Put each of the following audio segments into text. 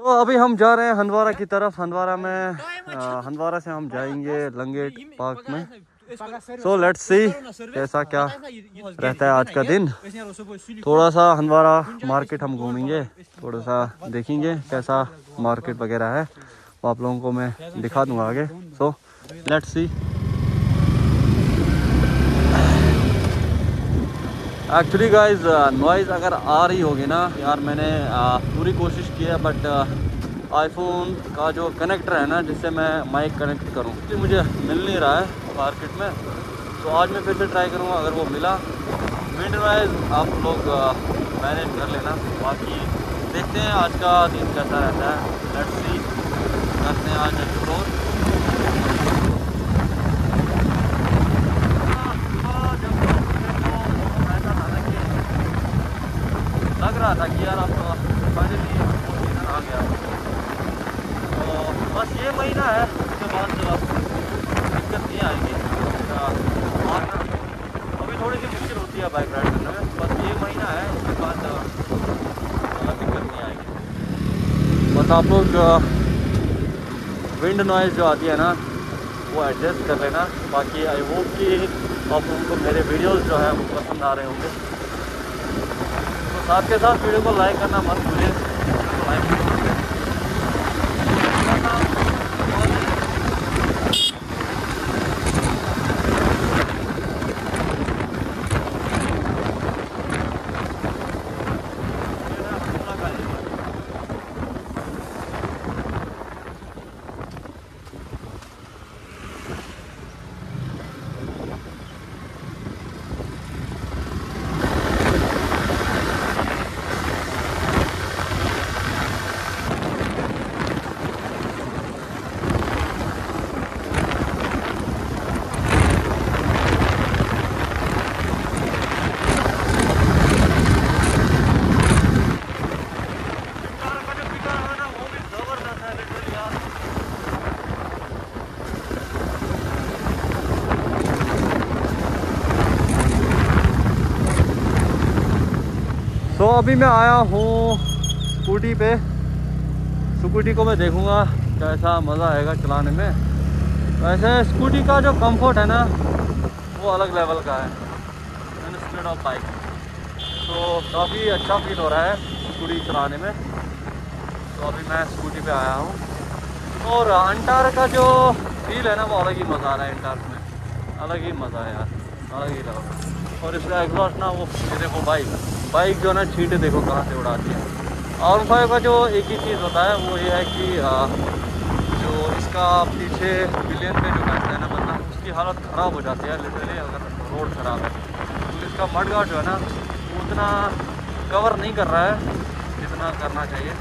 तो अभी हम जा रहे हैं हंदवारा की तरफ़। हंदवारा में हंदवारा से हम जाएँगे लंगेट पार्क में। सो लेट्स सी कैसा क्या रहता है आज का दिन। थोड़ा सा हंदवारा मार्केट हम घूमेंगे, थोड़ा सा देखेंगे कैसा मार्केट वगैरह है। आप लोगों को मैं दिखा दूँगा आगे। So let's see actually guys noise अगर आ रही होगी ना यार मैंने uh, पूरी कोशिश की है बट आईफोन uh, का जो कनेक्टर है ना जिससे मैं माइक कनेक्ट करूँ। तो मुझे मिल नहीं रहा है मार्केट में तो आज मैं फिर से ट्राई करूँगा अगर वो मिला। विंड वाइज आप लोग मैनेज uh, कर लेना। बाकी देखते हैं आज का दिन कैसा रहता है। लेट्स सी करते हैं आज एक्सप्लोर रहा था कि यार आप फाइनली सीज़न आ गया। तो बस ये महीना है, उसके बाद जो दिक्कत नहीं आएगी अभी थोड़ी सी मुश्किल होती है बाइक राइड करने में, बस ये महीना है, उसके बाद दिक्कत नहीं आएगी। बस आप लोग विंड नॉइज़ जो आती है ना, वो एडजस्ट कर लेना। बाकी आई होप कि आप लोगों को मेरे वीडियोस जो है, वो पसंद आ रहे होंगे। साथ के साथ वीडियो को लाइक करना मत भूलिए। तो अभी मैं आया हूँ स्कूटी पे। स्कूटी को मैं देखूँगा कैसा मज़ा आएगा चलाने में। वैसे स्कूटी का जो कंफर्ट है ना, वो अलग लेवल का है इंस्टेड ऑफ़ बाइक तो काफ़ी अच्छा फील हो रहा है स्कूटी चलाने में। तो अभी मैं स्कूटी पे आया हूँ। और अंटार का जो फील है ना, वो अलग ही मज़ा आ रहा है अंटार में। अलग ही मज़ा है यार, अलग ही लेवल और इसका एग्जॉस्ट ना, वो मेरे को बाइक बाइक जो है ना, छींटे देखो कहाँ से उड़ाती है। और फाइव का जो एक ही चीज़ होता है, वो ये है कि जो इसका पीछे बिलियन पे जो बैठता है ना बंदा, उसकी हालत ख़राब हो जाती है लिटरली अगर रोड ख़राब है। तो इसका मडगार्ड जो है ना उतना कवर नहीं कर रहा है, जितना करना चाहिए।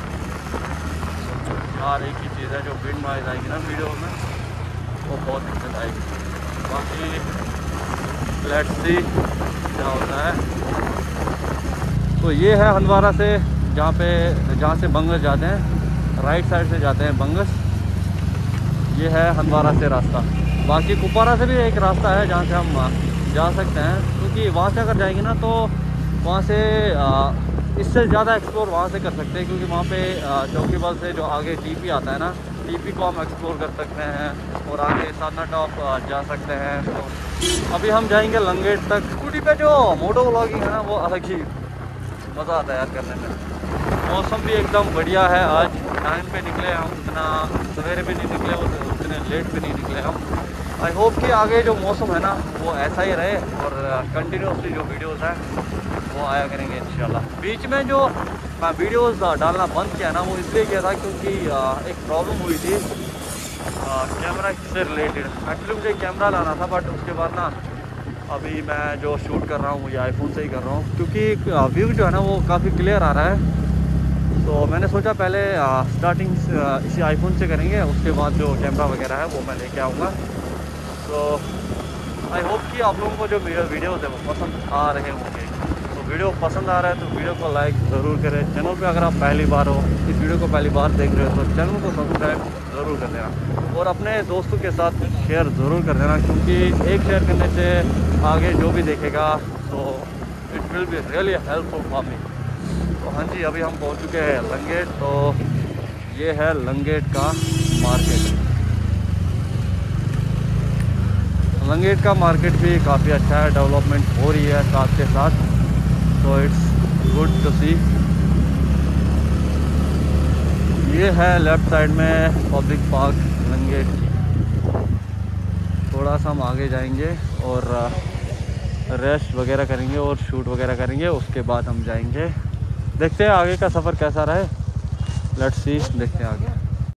यार, एक ही चीज़ है जो विंड नॉइज़ आएगी ना वीडियो में, वो बहुत दिक्कत आएगी। बाकी लेट्स सी क्या होता है? तो ये है हंदवारा से जहाँ पे, जहाँ से बंगस जाते हैं। राइट साइड से जाते हैं बंगस ये है हंदवारा से रास्ता। बाकी कुपारा से भी एक रास्ता है जहाँ से हम जा सकते हैं। क्योंकि वहाँ से अगर जाएँगे ना तो वहाँ से इससे ज़्यादा एक्सप्लोर वहाँ से कर सकते हैं। क्योंकि वहाँ पे चौकीबल से जो आगे टीपी आता है ना टीपी को हम एक्सप्लोर कर सकते हैं और आगे साधना टॉप जा सकते हैं। तो अभी हम जाएँगे लंगेट तक। स्कूटी पे जो मोटो व्लॉगिंग है ना, वो अलग ही मज़ा आता है यार करने में। मौसम भी एकदम बढ़िया है आज। टाइम पे निकले हम, उतना सवेरे पे नहीं निकले, उतने लेट पे नहीं निकले हम। आई होप कि आगे जो मौसम है ना, वो ऐसा ही रहे और कंटिन्यूसली जो वीडियोस हैं, वो आया करेंगे इन बीच में जो मैं वीडियोस डालना बंद किया ना, वो इसलिए किया था क्योंकि एक प्रॉब्लम हुई थी। कैमरा से रिलेटेड एक्चुअली मुझे कैमरा लाना था बट उसके बाद ना, अभी मैं जो शूट कर रहा हूँ, मुझे आईफोन से ही कर रहा हूँ। क्योंकि व्यू जो है ना, वो काफ़ी क्लियर आ रहा है। तो मैंने सोचा पहले स्टार्टिंग इसी आईफोन से करेंगे, उसके बाद जो कैमरा वगैरह है, वो मैं लेके आऊँगा। तो आई होप कि आप लोगों को जो वीडियोज़ है वो पसंद आ रहे होंगे। तो वीडियो पसंद आ रहा है तो वीडियो को लाइक ज़रूर करें। चैनल पे अगर आप पहली बार हो, इस वीडियो को पहली बार देख रहे हो तो चैनल को सब्सक्राइब ज़रूर कर देना। और अपने दोस्तों के साथ शेयर ज़रूर कर देना, क्योंकि एक शेयर करने से आगे जो भी देखेगा तो it will be really helpful for me तो हाँ जी, अभी हम पहुँच चुके हैं लंगेट तो ये है लंगेट का मार्केट लंगेट का मार्केट भी काफ़ी अच्छा है, डेवलपमेंट हो रही है साथ के साथ। तो इट्स गुड टू सी ये है लेफ़्ट साइड में पब्लिक पार्क लंगेट थोड़ा सा हम आगे जाएँगे और रेस्ट वगैरह करेंगे और शूट वगैरह करेंगे, उसके बाद हम जाएँगे। देखते हैं आगे का सफ़र कैसा रहे। लेट्स सी देखते हैं आगे।